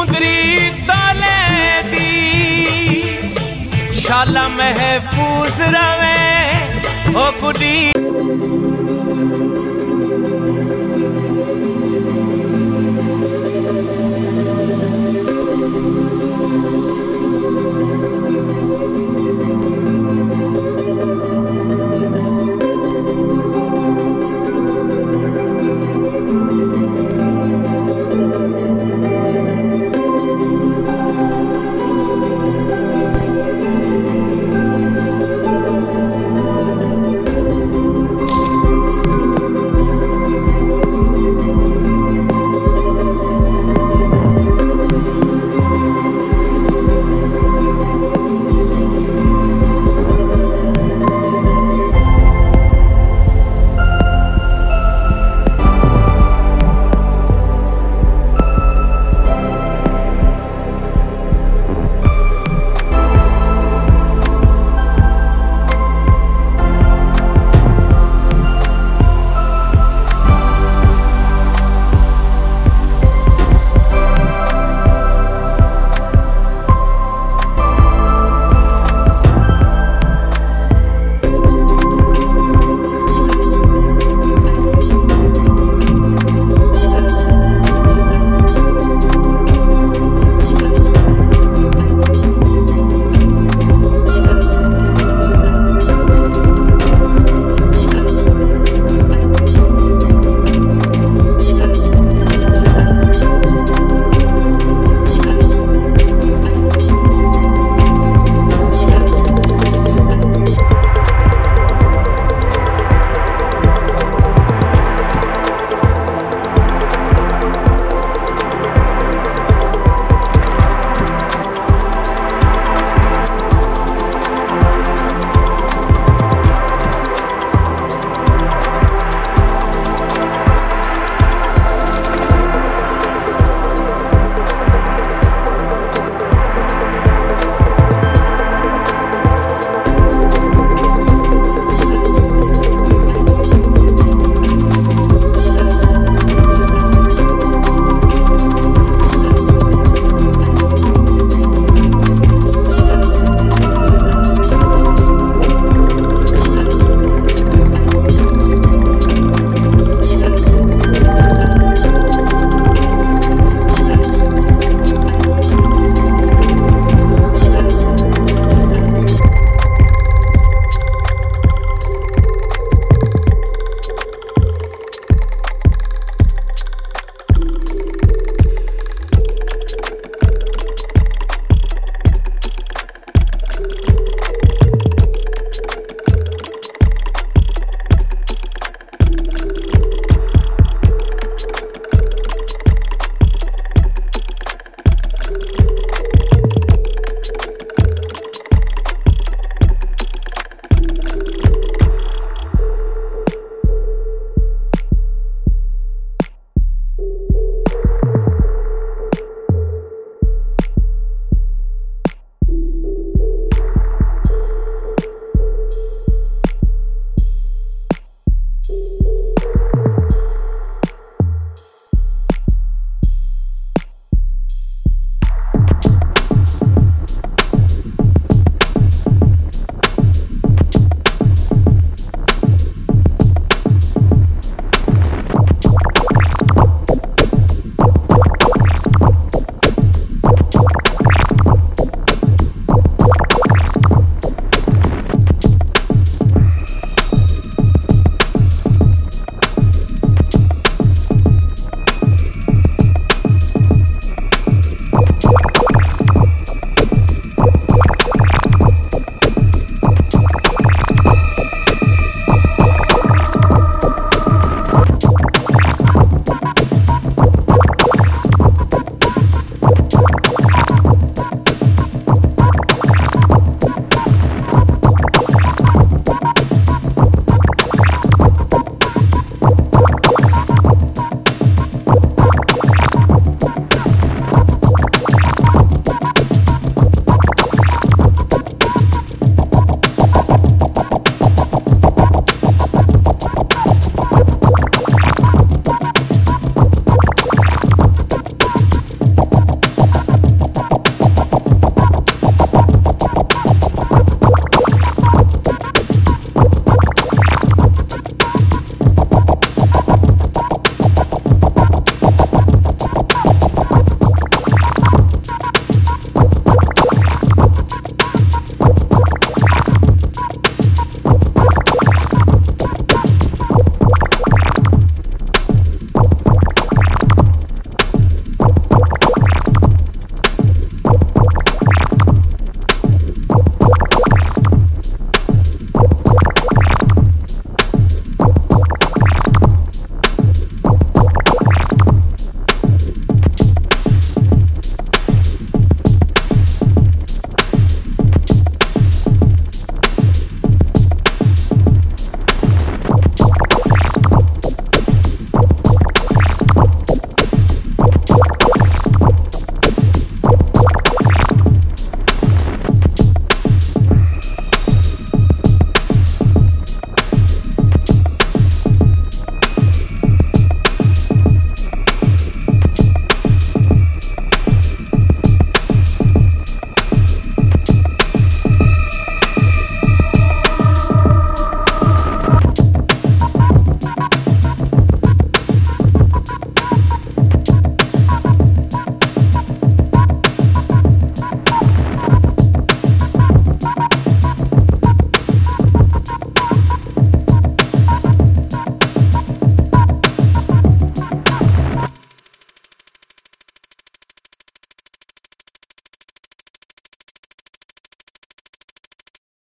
मुंदरी तले दी। शाला महफूज रवे ओ कुड़ी